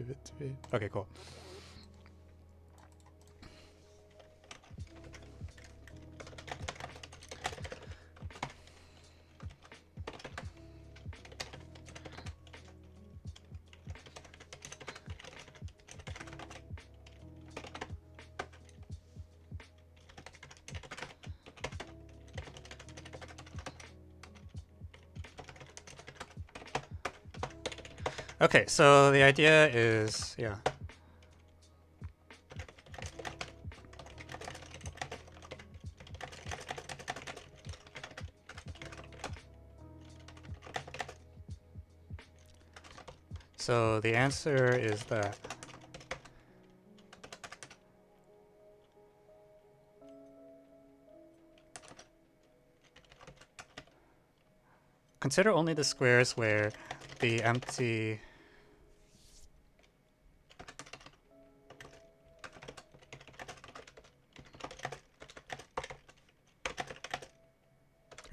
give it to me. Okay, cool. Okay, so the idea is, yeah. So the answer is that consider only the squares where the empty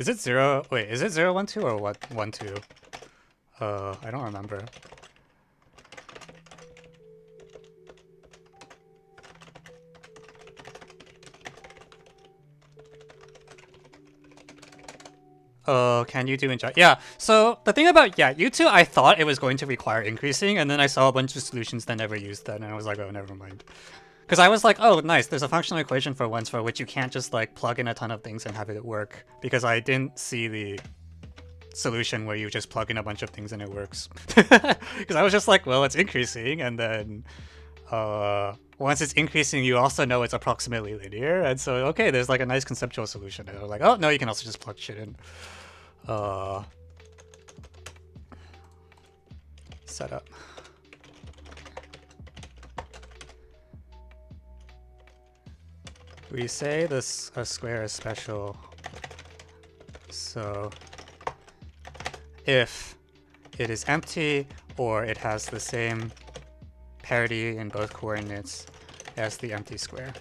Is it zero? Wait, is it zero one two or what one two? Uh, I don't remember. Oh, can you do in Yeah, so the thing about, yeah, U2, I thought it was going to require increasing, and then I saw a bunch of solutions that never used that, and I was like, oh, never mind. Because I was like, oh, nice, there's a functional equation for ones for which you can't just like plug in a ton of things and have it work. Because I didn't see the solution where you just plug in a bunch of things and it works. Because I was just like, well, it's increasing, and then uh, once it's increasing, you also know it's approximately linear, and so okay, there's like a nice conceptual solution. And I was like, oh no, you can also just plug shit in. Uh, setup. We say this a square is special. So if it is empty or it has the same parity in both coordinates as the empty square.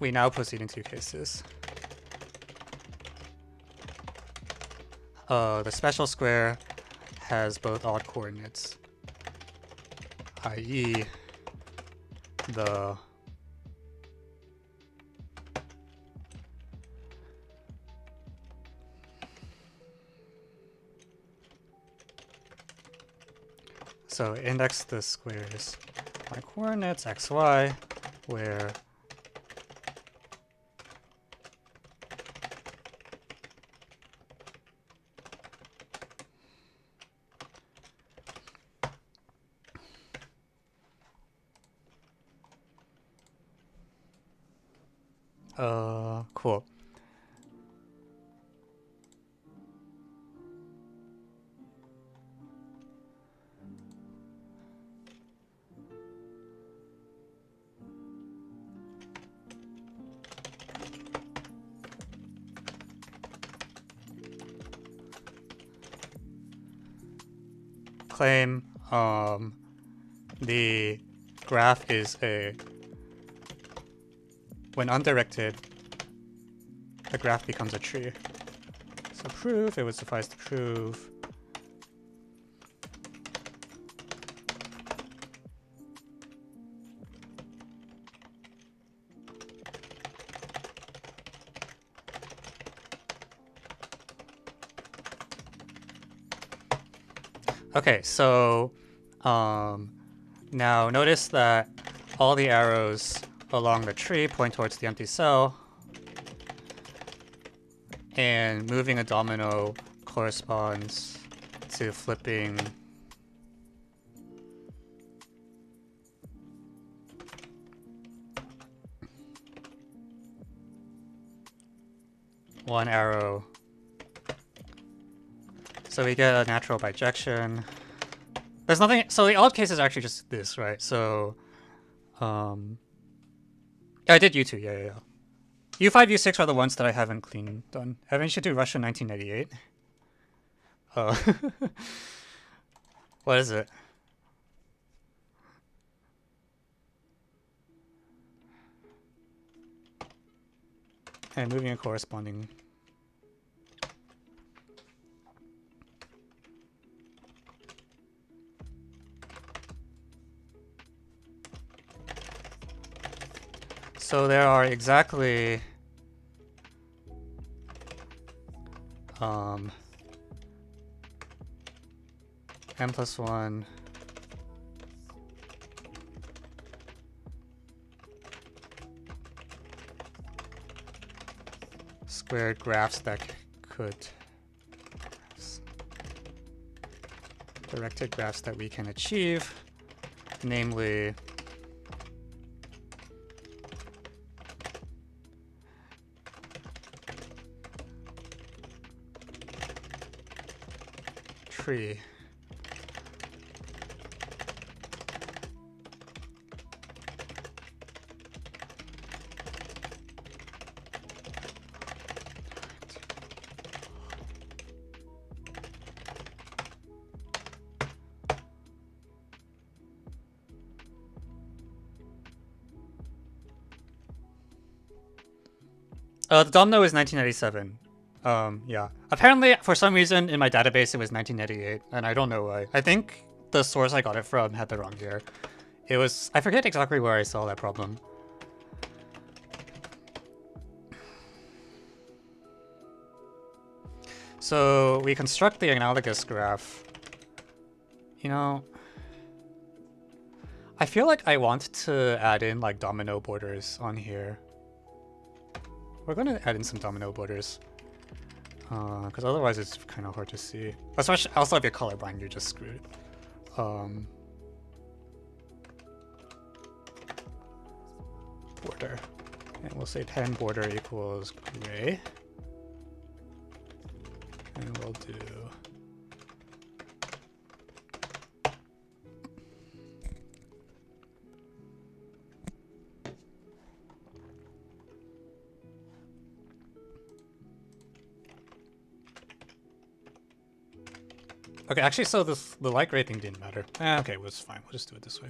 We now proceed in two cases. Uh, the special square has both odd coordinates, i.e. the So index the squares my coordinates xy where the graph is a when undirected, the graph becomes a tree. So proof, it would suffice to prove Okay, so um, now notice that all the arrows along the tree point towards the empty cell. And moving a domino corresponds to flipping one arrow. So we get a natural bijection. There's nothing. So the odd case is actually just this, right? So, um, yeah, I did U2. Yeah, yeah, yeah. U5, U6 are the ones that I haven't cleaned done. Evan should do Russia 1998. Oh. what is it? And moving and corresponding So there are exactly um, n plus 1 squared graphs that could directed graphs that we can achieve, namely tree. Uh, the domino is 1997. Um, yeah. Apparently, for some reason, in my database, it was 1998, and I don't know why. I think the source I got it from had the wrong year. It was... I forget exactly where I saw that problem. So, we construct the analogous graph. You know... I feel like I want to add in, like, domino borders on here. We're gonna add in some domino borders. Because uh, otherwise it's kind of hard to see. Especially, also if you're colorblind, you're just screwed. Um, border. And we'll say 10 border equals gray. And we'll do Okay, actually, so this, the light gray thing didn't matter. Eh, okay, well, it's fine. We'll just do it this way.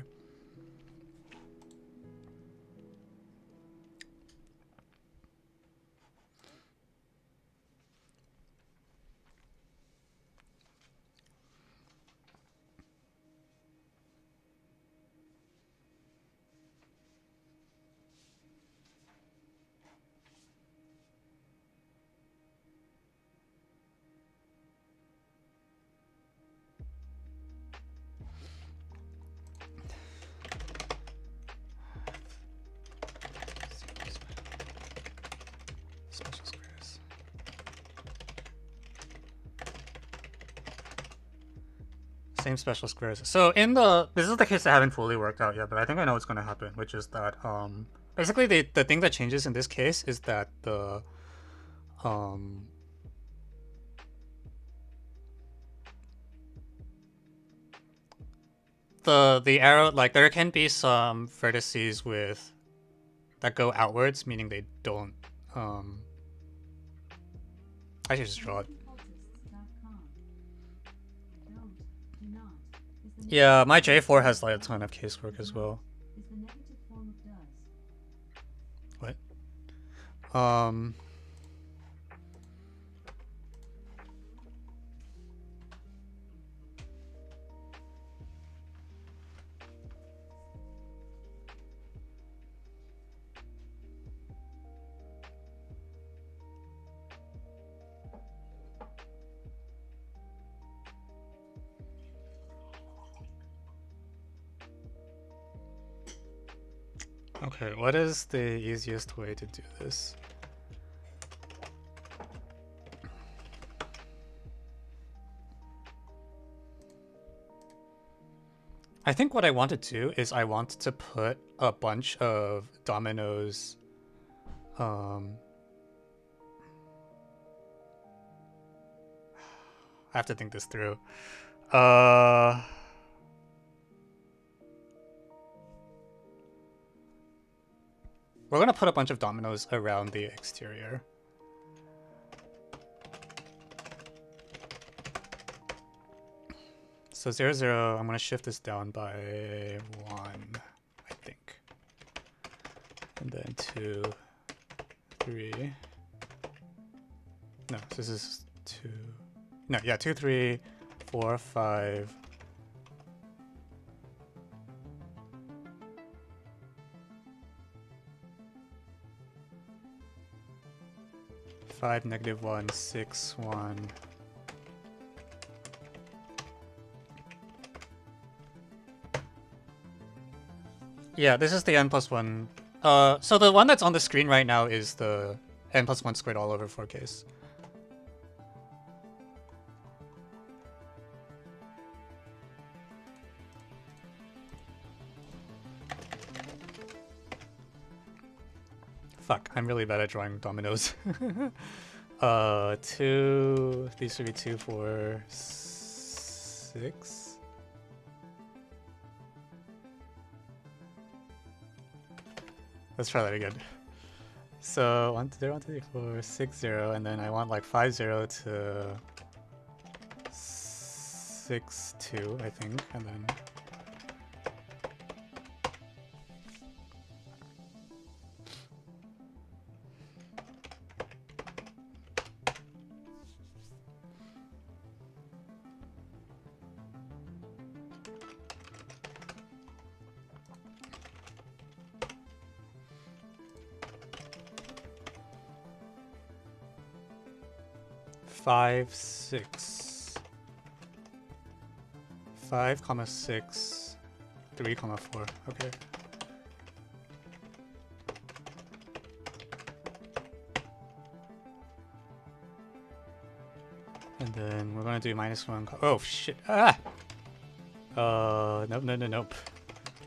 Special squares. So in the this is the case that haven't fully worked out yet, but I think I know what's going to happen, which is that um, basically the the thing that changes in this case is that the um, the the arrow like there can be some vertices with that go outwards, meaning they don't. Um, I should just draw it. Yeah, my J4 has like a ton of casework as well. What? Um... Okay, what is the easiest way to do this? I think what I want to do is I want to put a bunch of dominoes um, I have to think this through. Uh We're gonna put a bunch of dominoes around the exterior. So zero zero, I'm gonna shift this down by one, I think. And then two, three, No, this is two. No, yeah, two, three, four, five. Five, negative one, six, one. Yeah, this is the n plus one. Uh, so the one that's on the screen right now is the n plus one squared all over four case. I'm really bad at drawing dominoes. uh, two, these should be two, four, six. Let's try that again. So one, zero, one, two, three, four, six, zero, and then I want like five, zero to six, two, I think, and then five, six. Five comma six, three comma four. Okay. And then we're gonna do minus one. Oh shit! Ah. Uh, nope, no, no, nope.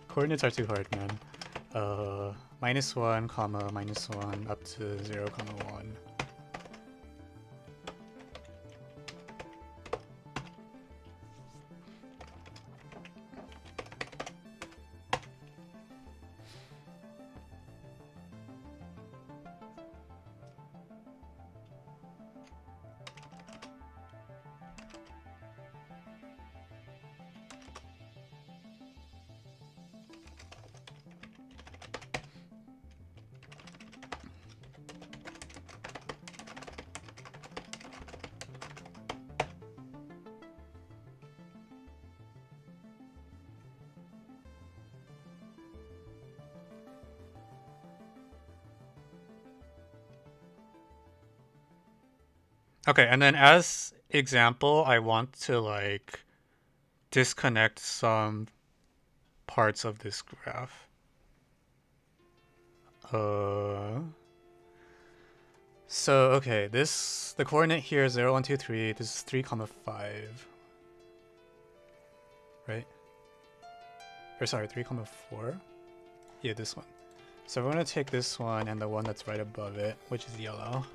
Coordinates are too hard, man. Uh, minus one comma minus one up to zero comma one. Okay, and then as example, I want to like disconnect some parts of this graph. Uh, so, okay, this, the coordinate here is 0, 1, 2, 3. This is 3, comma 5. Right? Or sorry, 3, comma 4. Yeah, this one. So we're going to take this one and the one that's right above it, which is yellow.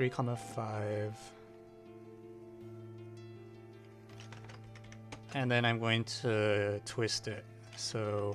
3 comma 5 and then I'm going to twist it. So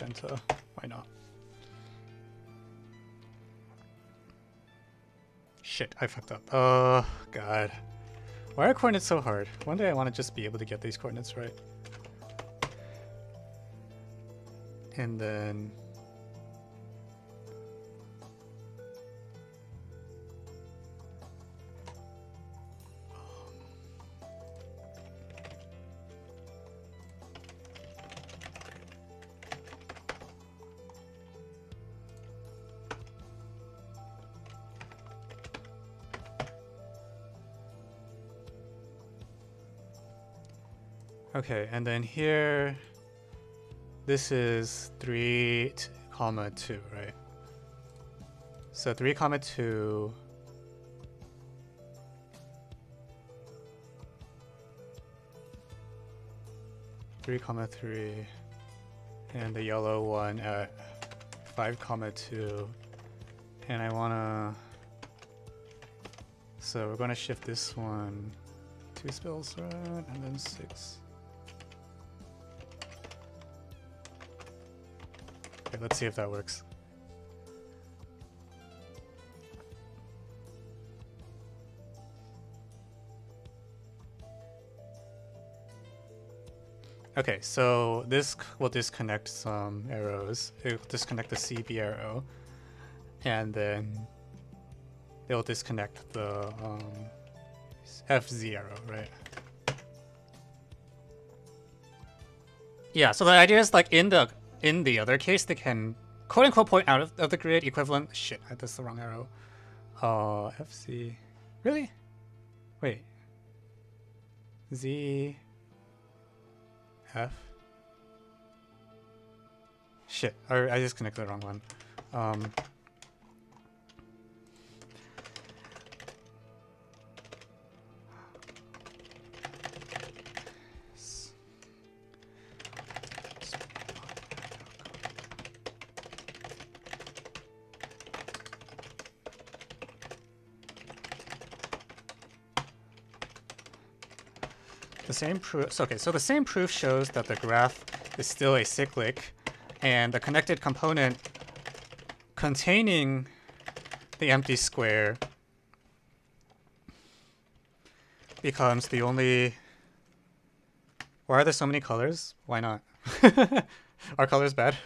magenta. Why not? Shit, I fucked up. Oh, God. Why are coordinates so hard? One day I want to just be able to get these coordinates right. And then... Okay, and then here, this is 3 comma 2, right? So 3 comma 2 3 comma 3 and the yellow one at 5 comma 2 and I wanna so we're gonna shift this one two spells right and then six okay let's see if that works Okay, so this will disconnect some arrows. It will disconnect the CB arrow, and then it'll disconnect the um, FZ arrow, right? Yeah. So the idea is like in the in the other case, they can quote unquote point out of, of the grid equivalent. Shit, that's the wrong arrow. Uh, FC. Really? Wait. Z. F. Shit, I, I just connected the wrong one. Um, same proof. So, okay, so the same proof shows that the graph is still acyclic, and the connected component containing the empty square becomes the only. Why are there so many colors? Why not? are colors bad?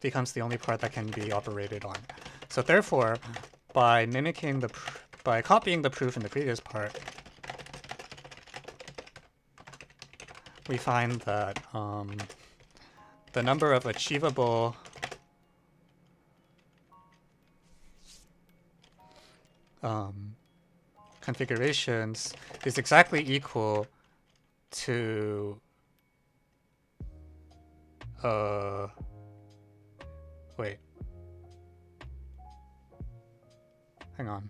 becomes the only part that can be operated on. So therefore, by mimicking the by copying the proof in the previous part, we find that um, the number of achievable um, configurations is exactly equal to uh wait. Hang on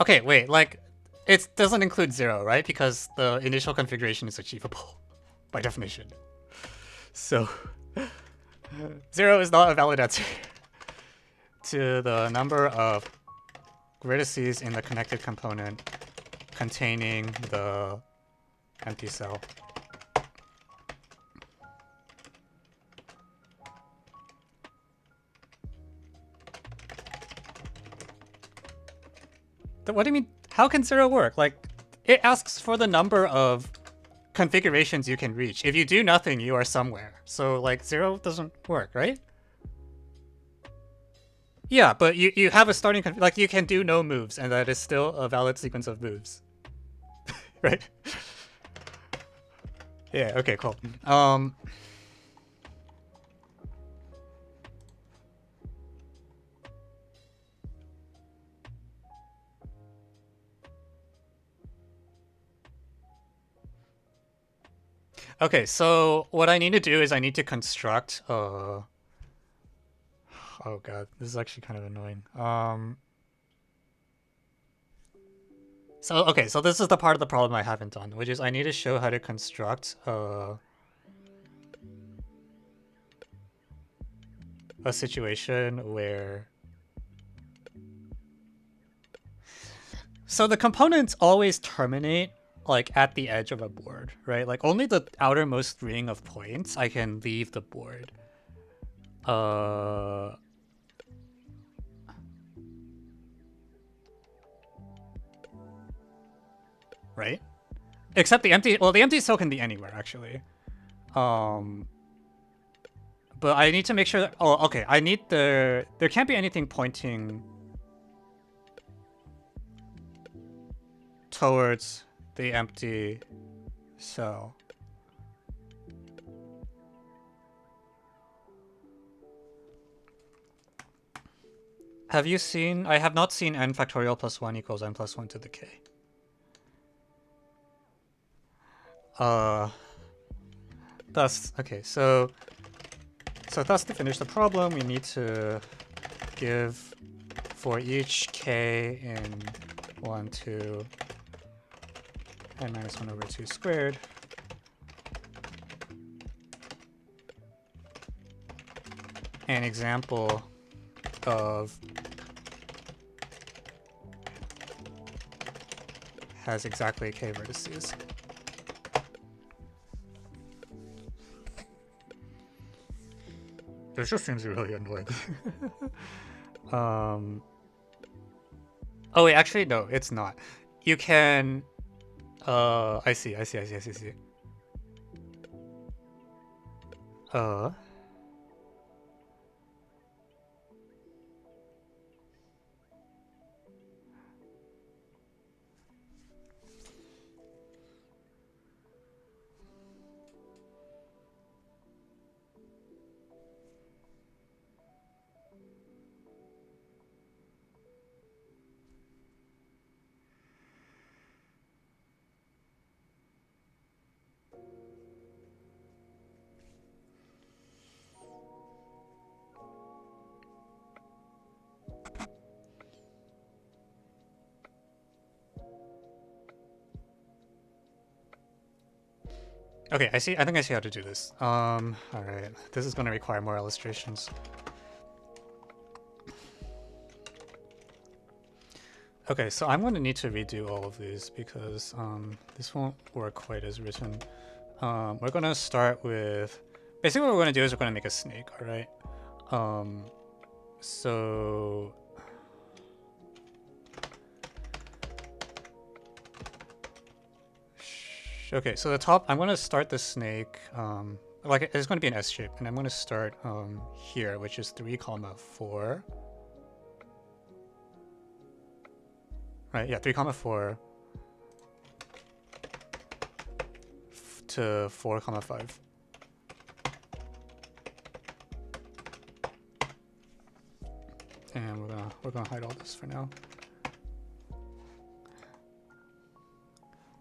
Okay, wait, like, it doesn't include zero, right? Because the initial configuration is achievable, by definition. So, zero is not a valid answer to the number of vertices in the connected component containing the empty cell. What do you mean? How can zero work? Like, it asks for the number of configurations you can reach. If you do nothing, you are somewhere. So, like, zero doesn't work, right? Yeah, but you, you have a starting, like, you can do no moves, and that is still a valid sequence of moves. right? yeah, okay, cool. Um... Okay, so what I need to do is I need to construct. Uh, oh god, this is actually kind of annoying. Um. So okay, so this is the part of the problem I haven't done, which is I need to show how to construct uh, a situation where. So the components always terminate like at the edge of a board, right? Like only the outermost ring of points I can leave the board. Uh Right? Except the empty well the empty cell can be anywhere actually. Um but I need to make sure that oh okay, I need the there can't be anything pointing towards the empty cell. Have you seen, I have not seen n factorial plus 1 equals n plus 1 to the k. Uh, thus, okay, so So thus to finish the problem, we need to give for each k in 1, 2, n minus 1 over 2 squared, an example of has exactly k vertices. This just seems really annoying. um, oh wait, actually no, it's not. You can. Uh, I see, I see, I see, I see, I see. Uh. Okay, I see. I think I see how to do this. Um, all right. This is going to require more illustrations. Okay, so I'm going to need to redo all of these because um, this won't work quite as written. Um, we're going to start with... Basically what we're going to do is we're going to make a snake, all right? Um, so Okay, so the top, I'm going to start the snake, um, like it's going to be an S shape, and I'm going to start um, here, which is 3 comma 4. Right, yeah, 3 comma 4 to 4 comma 5. And we're gonna we're gonna hide all this for now.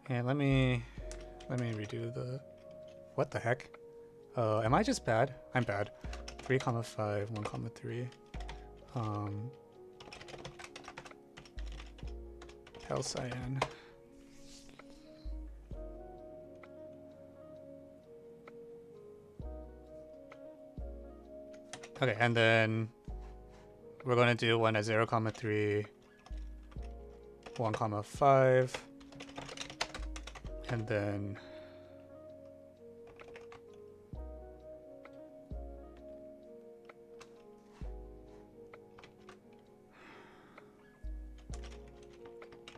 And let me let me redo the... What the heck? Uh, am I just bad? I'm bad. 3 comma 5, 1 comma 3. Um, cyan. Okay, and then we're going to do one at 0 comma 3, 1 comma 5, and then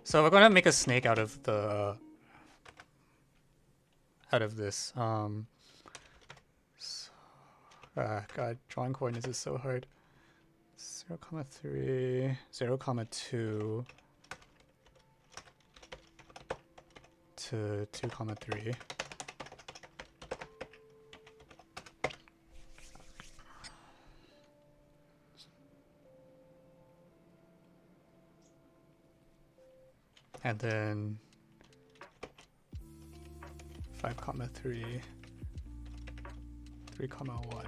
So we're gonna make a snake out of the out of this. Um, so, ah, God, drawing coordinates is so hard. 0, comma 3, 0, comma 2. To 2 comma 3. And then 5 comma 3, 3 comma 1.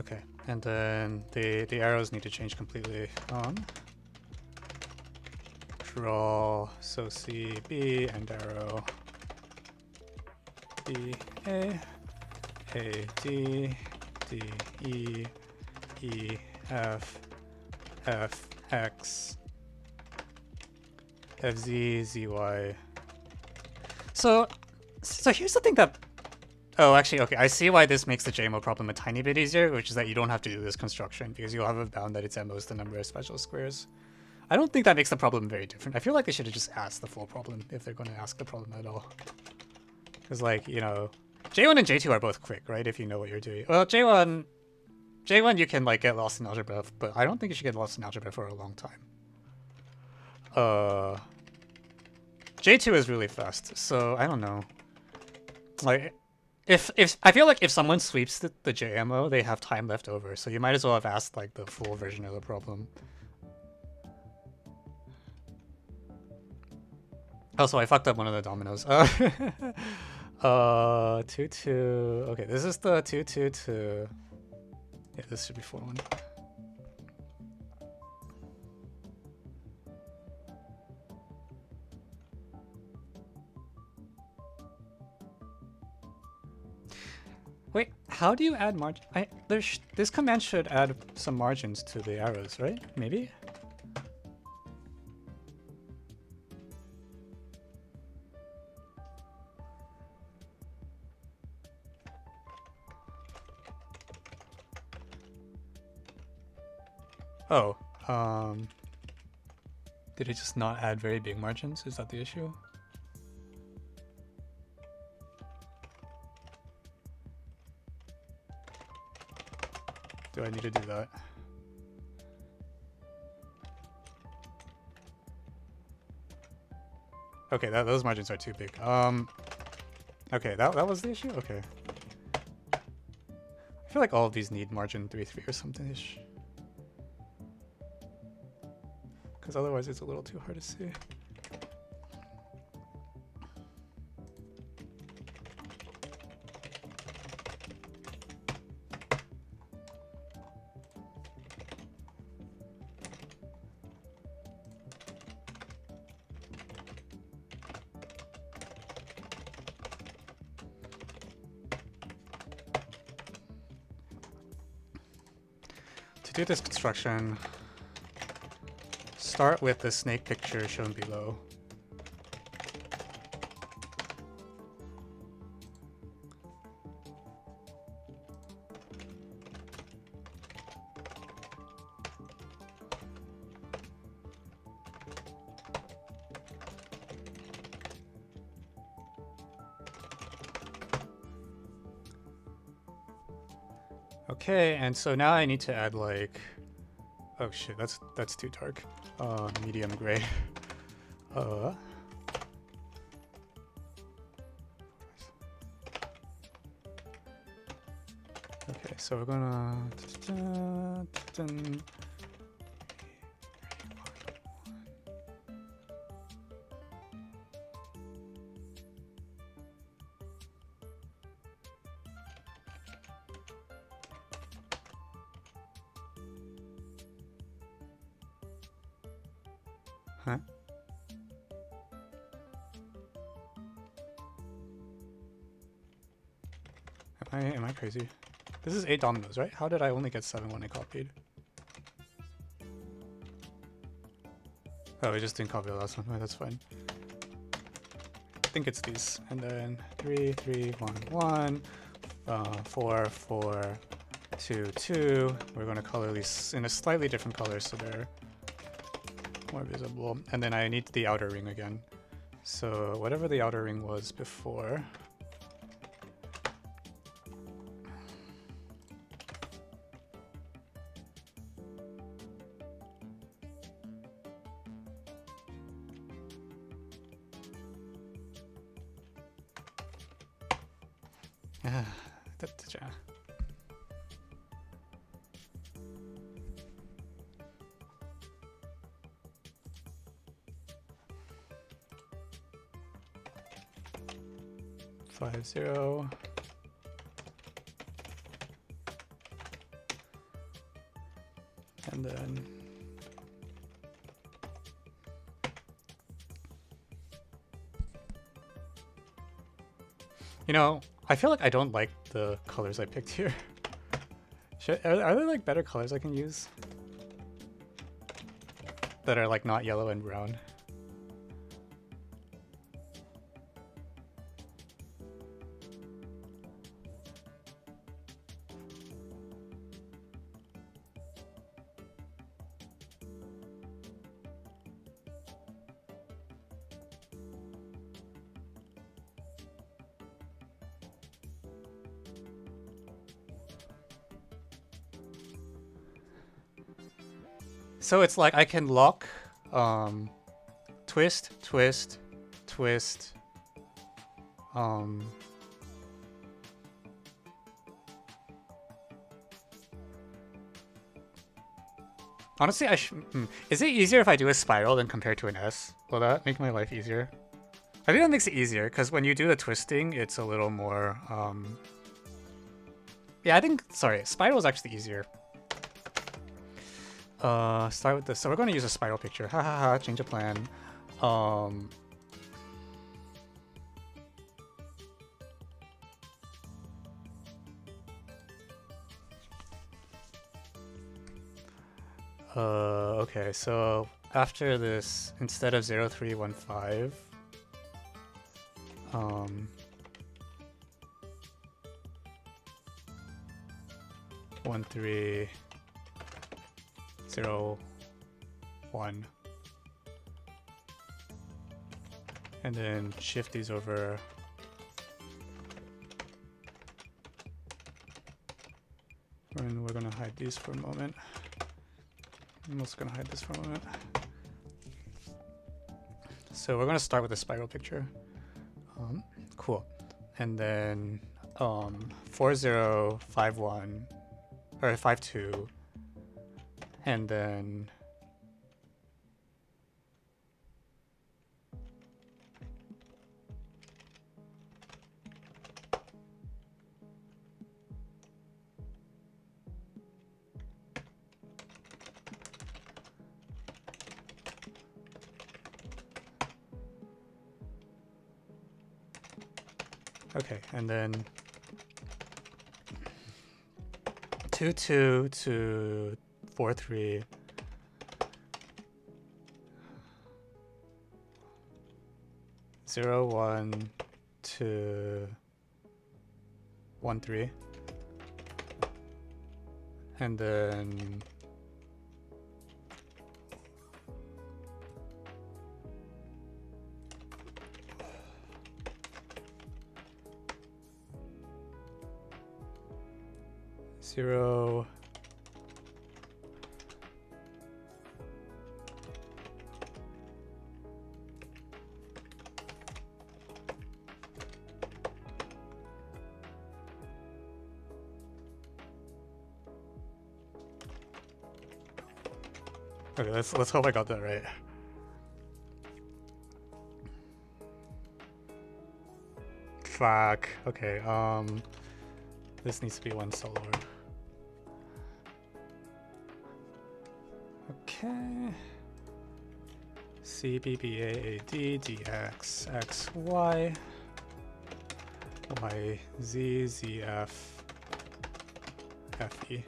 Okay. And then the, the arrows need to change completely on. Draw, so C, B, and arrow. B, A, A, D, D, E, E, F, F, X, F, Z, Z, Y. So, so here's the thing that Oh, actually, okay. I see why this makes the JMO problem a tiny bit easier, which is that you don't have to do this construction because you'll have a bound that it's at most the number of special squares. I don't think that makes the problem very different. I feel like they should have just asked the full problem if they're going to ask the problem at all. Because, like, you know, J1 and J2 are both quick, right? If you know what you're doing. Well, J1, J1 you can, like, get lost in algebra, but I don't think you should get lost in algebra for a long time. Uh, J2 is really fast, so I don't know. Like, if if I feel like if someone sweeps the, the JMO, they have time left over, so you might as well have asked like the full version of the problem. Oh, so I fucked up one of the dominoes. Uh, uh, two two. Okay, this is the two two two. Yeah, this should be four one. Wait, how do you add margin? I there's this command should add some margins to the arrows, right? Maybe. Oh, um, did it just not add very big margins? Is that the issue? Do I need to do that? Okay, that, those margins are too big. Um, okay, that, that was the issue? Okay. I feel like all of these need margin 3-3 or something-ish. Because otherwise it's a little too hard to see. Do this construction, start with the snake picture shown below. And so now I need to add like, oh shit, that's that's too dark. Uh, medium gray. Uh. Okay, so we're gonna. Dominoes, right? How did I only get 7 when I copied? Oh, I just didn't copy the last one. That's fine. I think it's these. And then 3, 3, 1, 1, uh, 4, 4, 2, 2. We're going to color these in a slightly different color so they're more visible. And then I need the outer ring again. So whatever the outer ring was before. Zero. And then You know, I feel like I don't like the colors I picked here. Should, are, are there like better colors I can use? That are like not yellow and brown? So it's like I can lock, um, twist, twist, twist, um, Honestly, I should. Hmm. Is it easier if I do a spiral than compared to an S? Will that make my life easier? I think that makes it easier because when you do the twisting, it's a little more. Um... Yeah, I think. Sorry, spiral is actually easier. Uh, start with this. So we're going to use a spiral picture. Ha ha ha. Change of plan. Um. Uh, okay, so after this, instead of 0315, um, one three zero one. And then shift these over. And we're gonna hide these for a moment. I'm also gonna hide this for a moment. So we're gonna start with a spiral picture. Um, cool. And then um, 4051 or 52 and then Okay, and then two two to four three. Zero one to one three. And then zero. Okay, let's let's hope I got that right. Fuck. Okay. Um, this needs to be one solo. Okay. C B B A A D D X X Y Y Z Z F F E.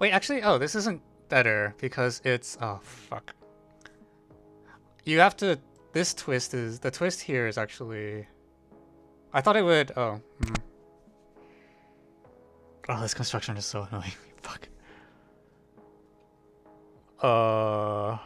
Wait, actually, oh, this isn't better because it's oh fuck. You have to. This twist is the twist here is actually. I thought it would. Oh. Hmm. Oh, this construction is so annoying. fuck. Uh.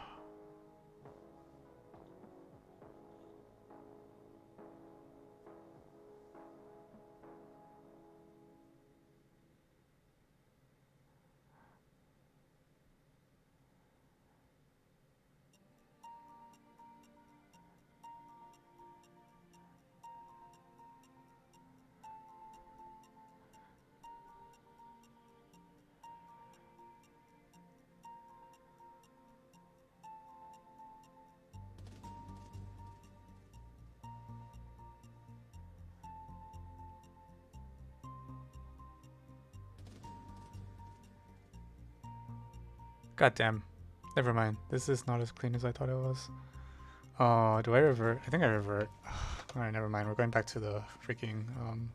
God damn. Never mind. This is not as clean as I thought it was. Oh, do I revert? I think I revert. Alright, never mind. We're going back to the freaking... Um...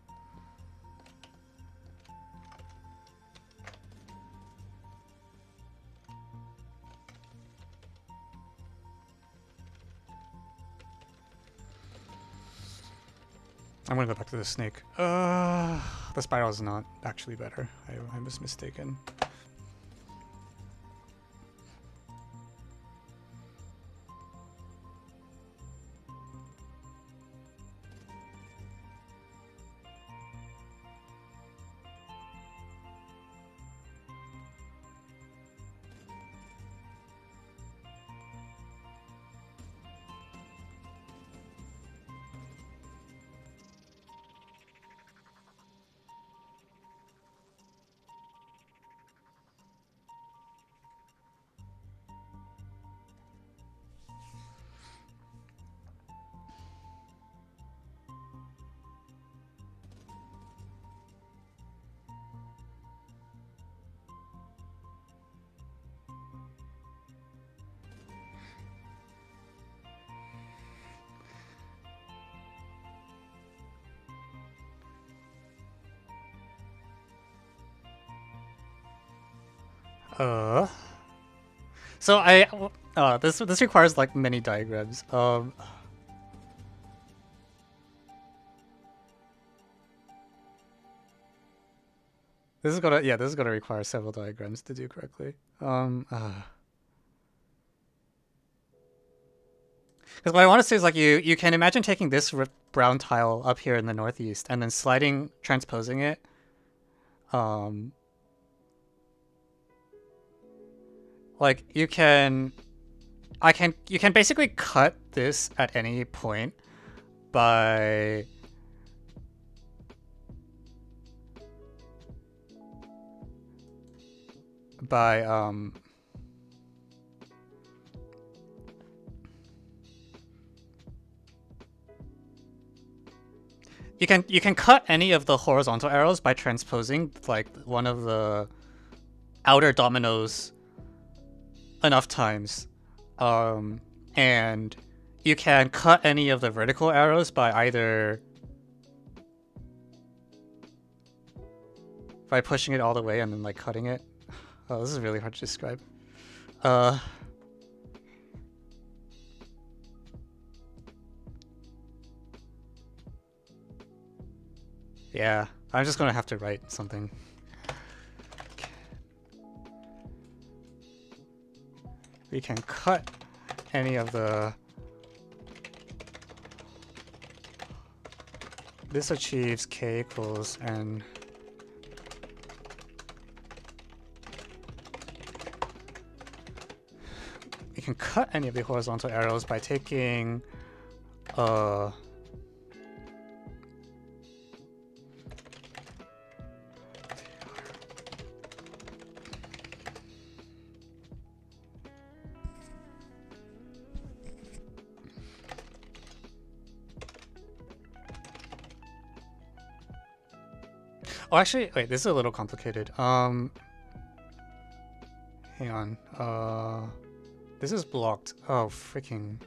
I'm gonna go back to the snake. Uh, the spiral is not actually better. I, I was mistaken. Uh. So I, uh, this this requires like many diagrams. Um. This is gonna, yeah, this is gonna require several diagrams to do correctly. Um. Uh. Because what I want to say is like you you can imagine taking this brown tile up here in the northeast and then sliding, transposing it. Um, like you can, I can you can basically cut this at any point by by um You can you can cut any of the horizontal arrows by transposing like one of the outer dominoes enough times. Um, and you can cut any of the vertical arrows by either by pushing it all the way and then like cutting it. Oh, this is really hard to describe. Uh Yeah, I'm just gonna have to write something. We can cut any of the... This achieves k equals n. We can cut any of the horizontal arrows by taking uh, Oh, actually, wait, this is a little complicated. Um, hang on. Uh, this is blocked. Oh, freaking.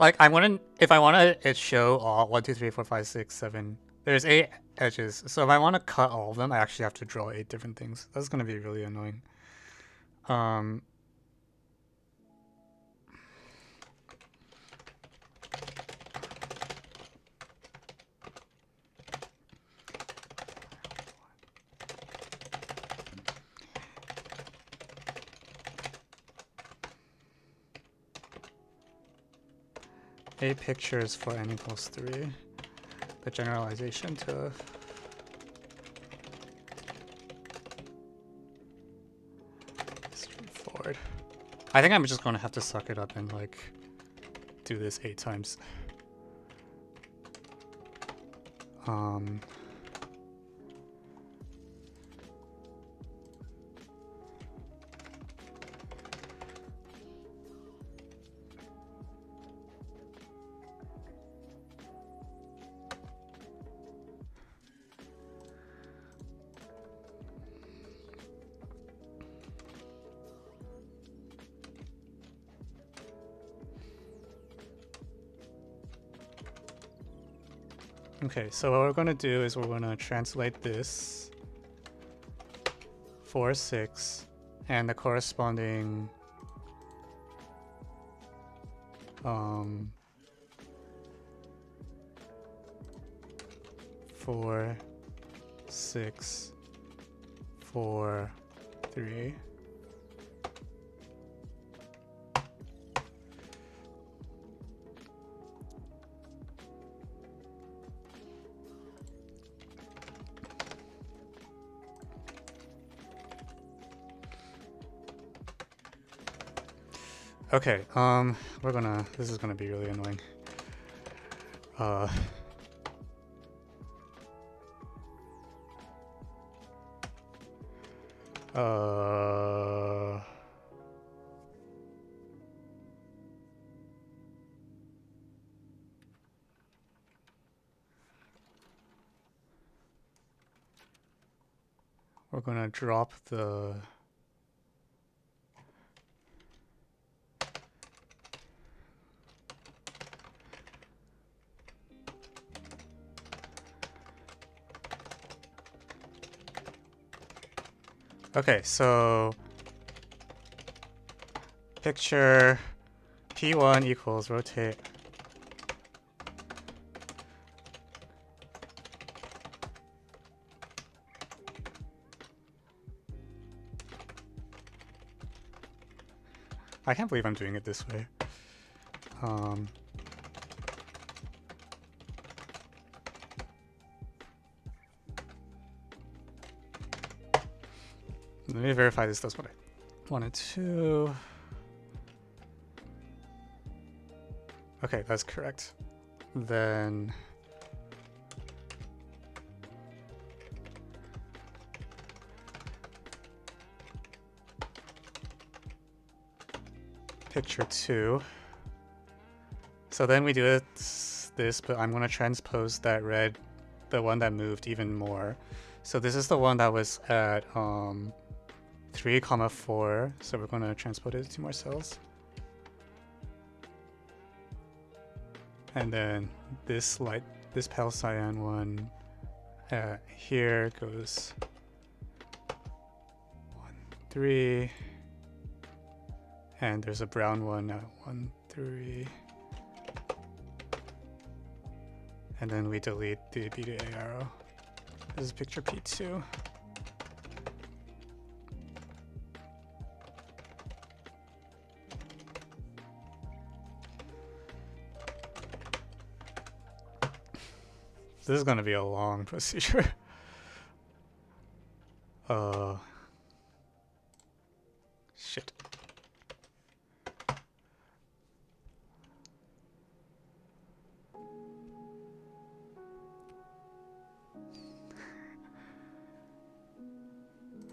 Like I want to if I want to show all one two three four five six seven. There's eight edges, so if I want to cut all of them, I actually have to draw eight different things. That's gonna be really annoying. Um, pictures for n equals 3. The generalization to straightforward. I think I'm just going to have to suck it up and like do this eight times. Um, Okay, so what we're going to do is we're going to translate this 4, 6, and the corresponding um, 4, 6, 4, 3. Okay, um, we're gonna, this is gonna be really annoying. Uh, uh, we're gonna drop the Okay, so picture p1 equals rotate I can't believe I'm doing it this way. Um, let me verify this does what I wanted to. Okay, that's correct. Then picture two. So then we do it, this, but I'm going to transpose that red, the one that moved even more. So this is the one that was at um, 3 comma 4. So we're going to transpose it to more cells. And then this light, this pale cyan one uh, here goes 1, 3, and there's a brown one at 1, 3. And then we delete the B to arrow. This is picture P2. This is going to be a long procedure. uh, shit.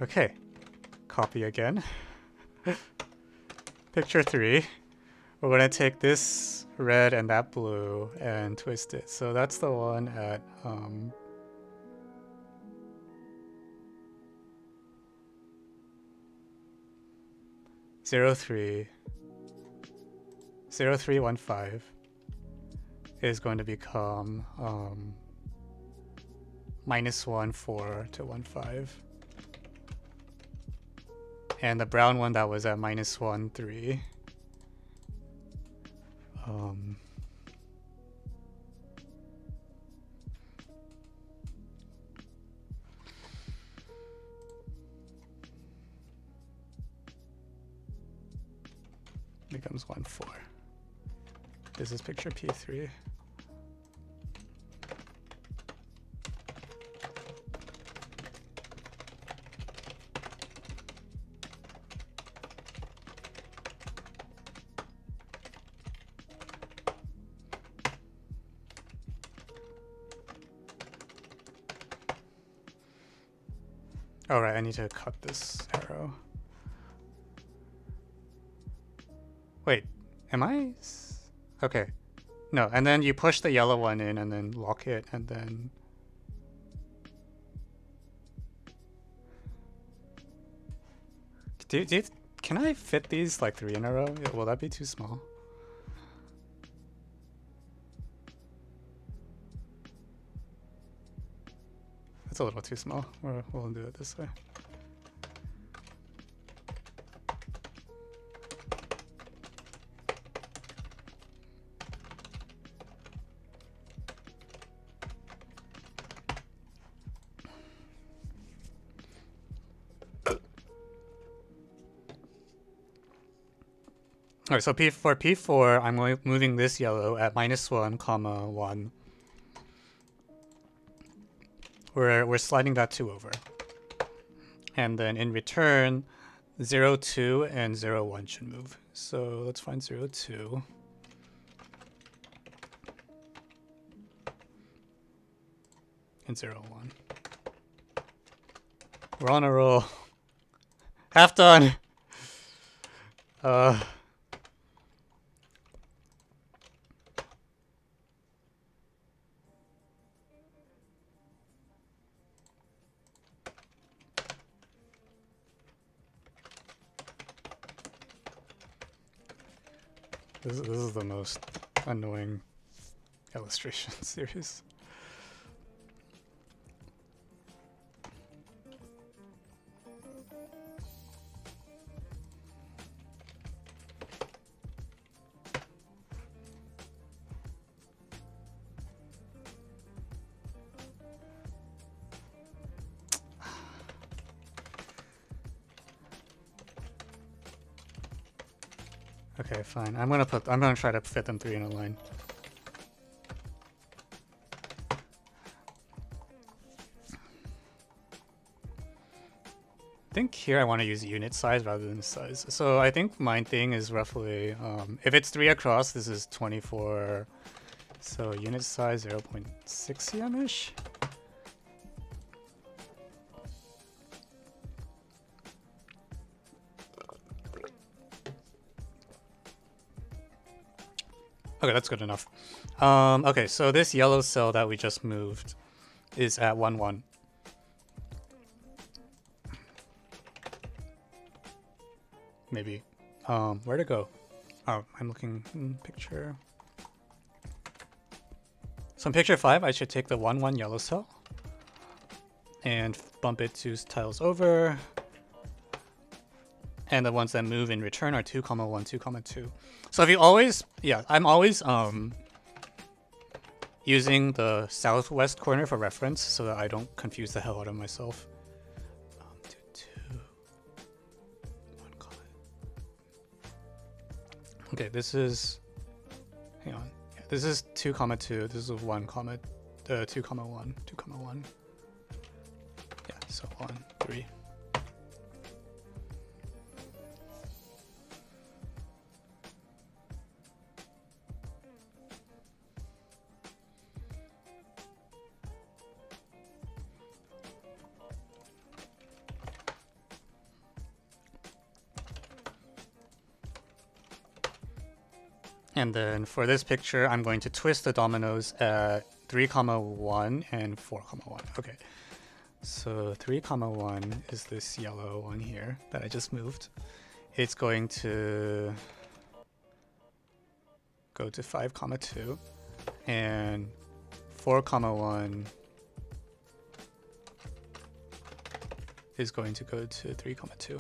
Okay, copy again. Picture three. We're gonna take this red and that blue and twist it. So that's the one at um, zero three zero three one five is going to become um, minus one four to one five and the brown one that was at minus one three. This is picture P3. All right, I need to cut this arrow. Wait, am I? Okay. No, and then you push the yellow one in and then lock it and then... Do, do, can I fit these like three in a row? Will that be too small? It's a little too small. We'll, we'll do it this way. So P for P4, I'm moving this yellow at minus 1, comma 1 we're, we're sliding that 2 over. And then in return, 0, 2 and 0, 1 should move. So let's find 0, 2. And 0, 1. We're on a roll. Half done. Uh... This, this is the most annoying illustration series. I'm gonna put. I'm gonna try to fit them three in a line. I think here I want to use unit size rather than size. So I think my thing is roughly, um, if it's three across, this is 24. So unit size 0.6 cm-ish. Okay, that's good enough. Um, okay, so this yellow cell that we just moved is at 1, 1. Maybe. Um, where to go? Oh, I'm looking in picture. So in picture 5, I should take the 1, 1 yellow cell and bump it two tiles over. And the ones that move in return are 2, comma 1, 2, comma 2. So if you always, yeah, I'm always um, using the southwest corner for reference so that I don't confuse the hell out of myself. Um, two, one comma. Okay, this is, hang on. Yeah, this is 2 comma 2. This is 1 comma, uh, 2 comma 1, 2 comma 1. Yeah, so 1, 3. And then for this picture, I'm going to twist the dominoes at 3 comma 1 and 4 comma 1. Okay. So 3 comma 1 is this yellow one here that I just moved. It's going to go to 5 comma 2 and 4 comma 1 is going to go to 3 comma 2.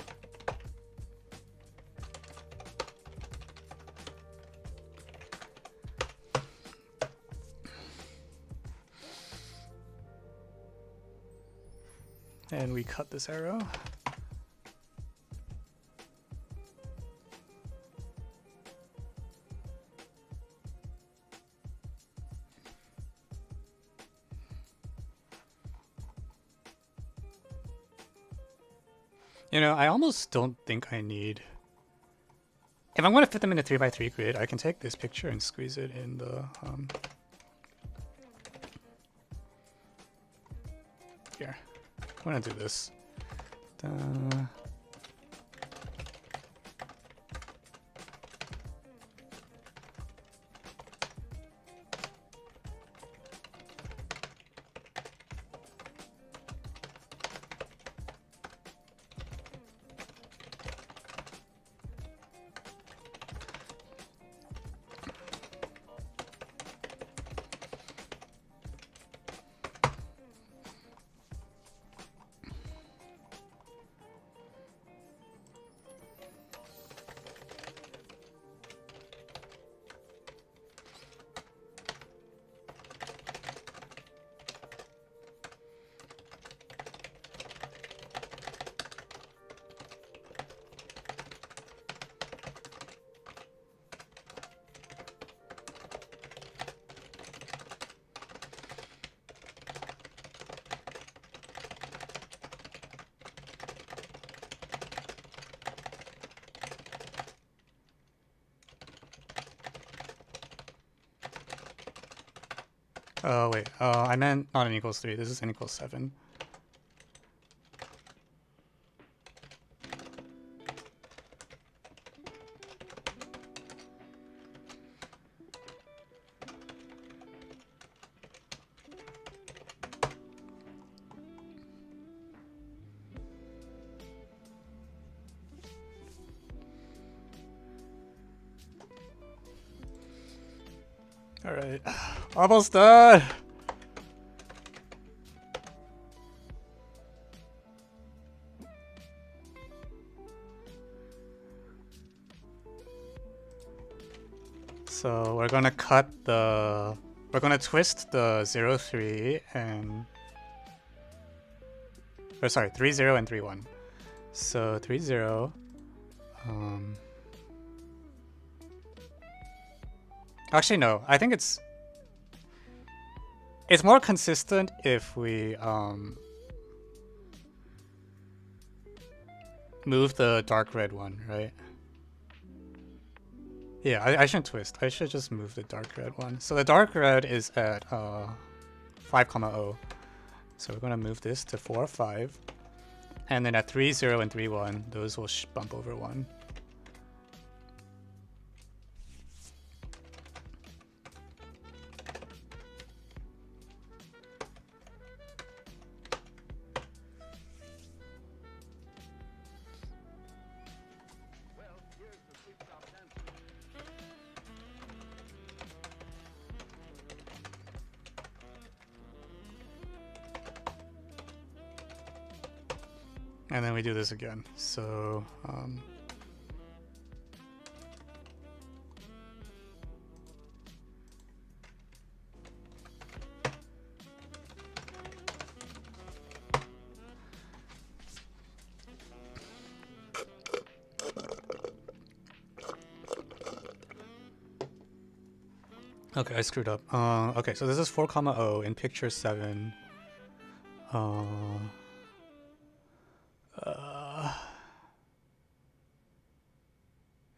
And we cut this arrow. You know, I almost don't think I need... If I'm going to fit them in a 3x3 grid, I can take this picture and squeeze it in the... Um, I'm gonna do this. Da. Oh, wait. Uh, I meant not n equals 3. This is n equals 7. Almost done! So we're gonna cut the... We're gonna twist the 0, 3 and... Oh, sorry, 3, 0 and 3, 1. So 3, 0... Um... Actually, no. I think it's... It's more consistent if we, um... Move the dark red one, right? Yeah, I, I shouldn't twist. I should just move the dark red one. So the dark red is at uh, 5, comma 0. So we're going to move this to 4, 5. And then at 3, 0, and 3, 1, those will bump over 1. And then we do this again. So, um, Okay, I screwed up. Uh, okay, so this is 4 comma 0 in picture 7. Uh,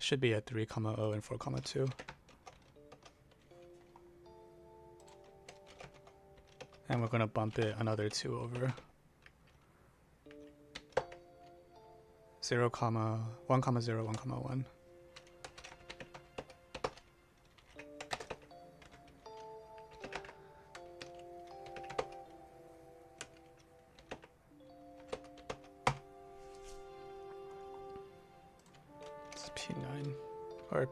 should be at 3 comma 0 and 4 comma 2. And we're going to bump it another 2 over. 0 comma 1 comma 0 1 comma 1.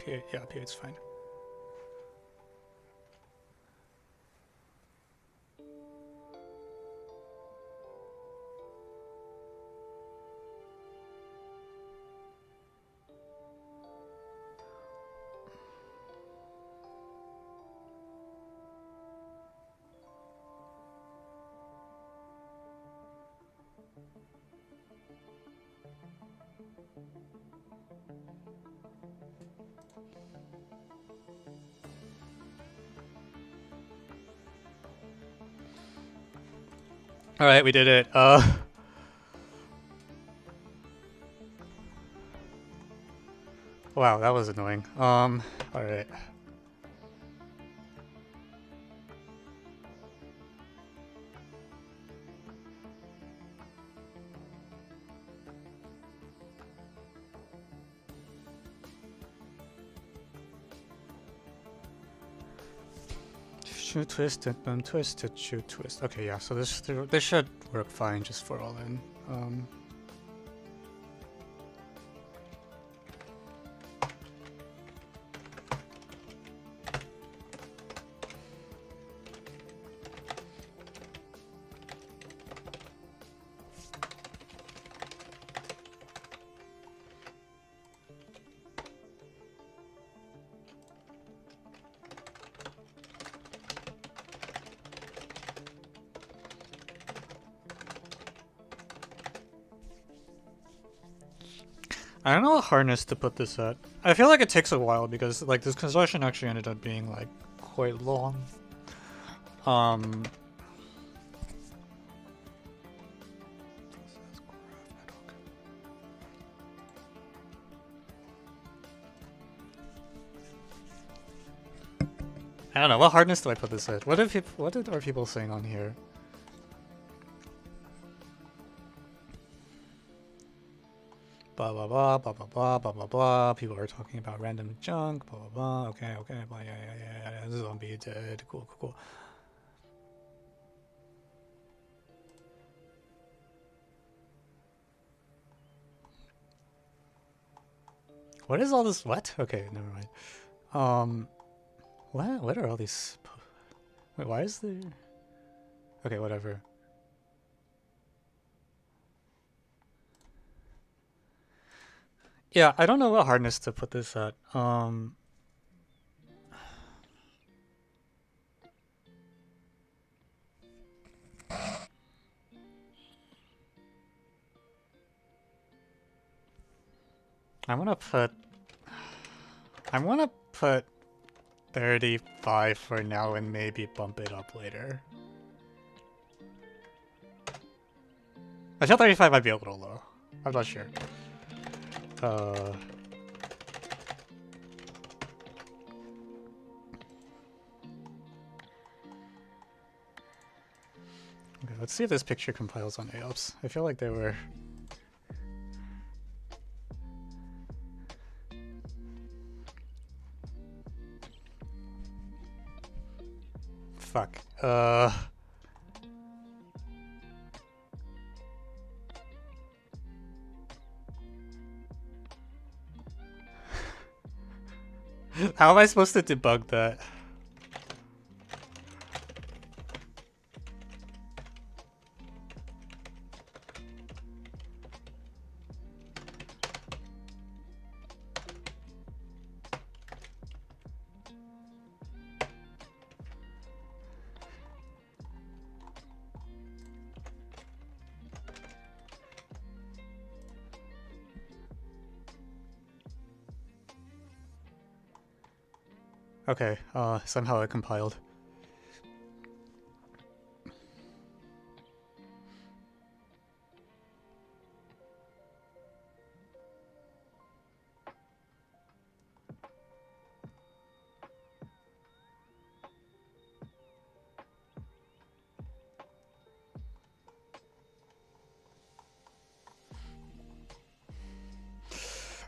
yeah, up here it's fine. Alright, we did it. Uh... Wow, that was annoying. Um, alright. Shoot twisted, then twisted, shoot twist. Okay, yeah, so this this should work fine just for all in. Um, hardness to put this at. I feel like it takes a while because like this construction actually ended up being like quite long. Um I don't know, what hardness do I put this at? What if what are people saying on here? Blah blah blah blah blah blah blah blah blah. People are talking about random junk. Blah blah blah. Okay, okay. Blah, yeah, yeah, yeah, yeah. This zombie dead. Cool, cool, cool. What is all this? What? Okay, never mind. Um, What? What are all these? Wait, why is there? Okay, whatever. Yeah, I don't know what hardness to put this at. Um. I want to put... I want to put 35 for now and maybe bump it up later. I feel 35 might be a little low. I'm not sure. Uh... Okay, let's see if this picture compiles on AOPS. I feel like they were fuck. Uh... How am I supposed to debug that? Somehow it compiled.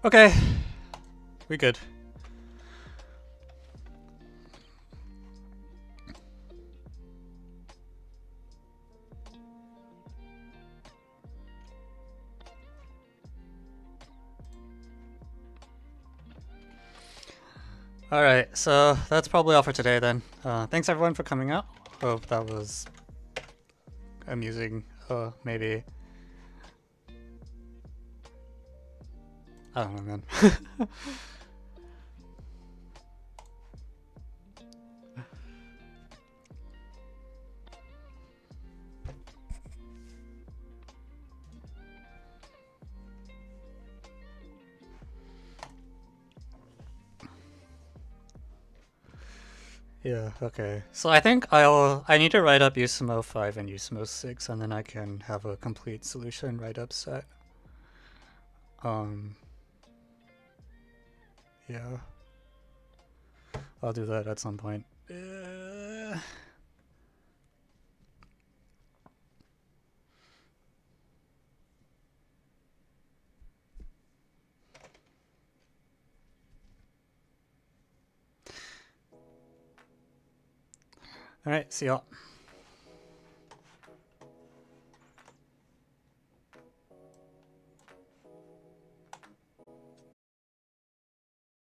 Okay, we good. Alright, so that's probably all for today then. Uh, thanks everyone for coming out. Hope that was amusing, uh, maybe. I don't know, man. Yeah, okay. So I think I'll I need to write up USAMO 5 and USAMO 6 and then I can have a complete solution write up set. Um Yeah. I'll do that at some point. Uh... All right, see y'all.